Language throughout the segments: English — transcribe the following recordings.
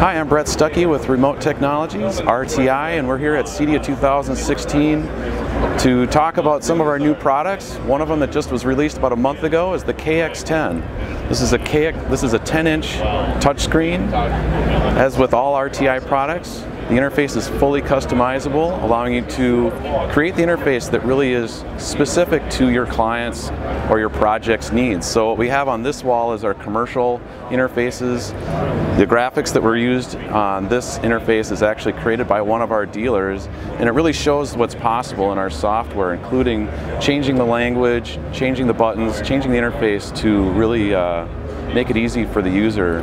Hi, I'm Brett Stokke with Remote Technologies, RTI, and we're here at CEDIA 2016 to talk about some of our new products. One of them that just was released about a month ago is the KX10. This is a KX, this is a 10-inch touchscreen. As with all RTI products, the interface is fully customizable, allowing you to create the interface that really is specific to your client's or your project's needs. So what we have on this wall is our commercial interfaces. The graphics that were used on this interface is actually created by one of our dealers, and it really shows what's possible in our software, including changing the language, changing the buttons, changing the interface to really uh, make it easy for the user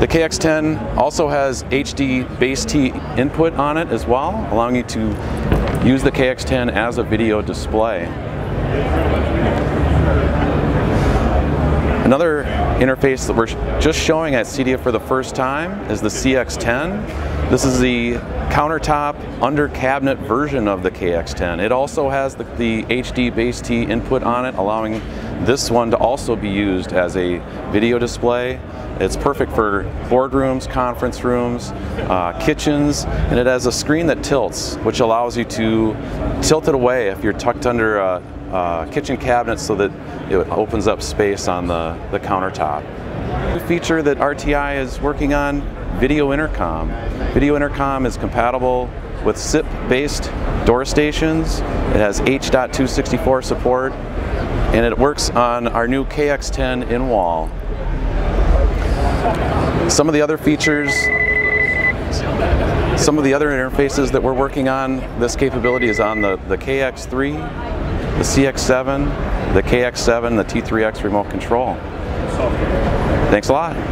the KX10 also has HD base T input on it as well, allowing you to use the KX10 as a video display. Another interface that we're just showing at CEDIA for the first time is the CX10. This is the countertop under cabinet version of the KX10. It also has the, the HDBaseT input on it, allowing this one to also be used as a video display. It's perfect for boardrooms, conference rooms, uh, kitchens, and it has a screen that tilts, which allows you to tilt it away if you're tucked under a, a kitchen cabinets so that it opens up space on the, the countertop. The feature that RTI is working on, video intercom. Video intercom is compatible with SIP-based door stations. It has H.264 support, and it works on our new KX10 in-wall. Some of the other features, some of the other interfaces that we're working on, this capability is on the, the KX3, the CX7, the KX7, the T3X remote control. Thanks a lot.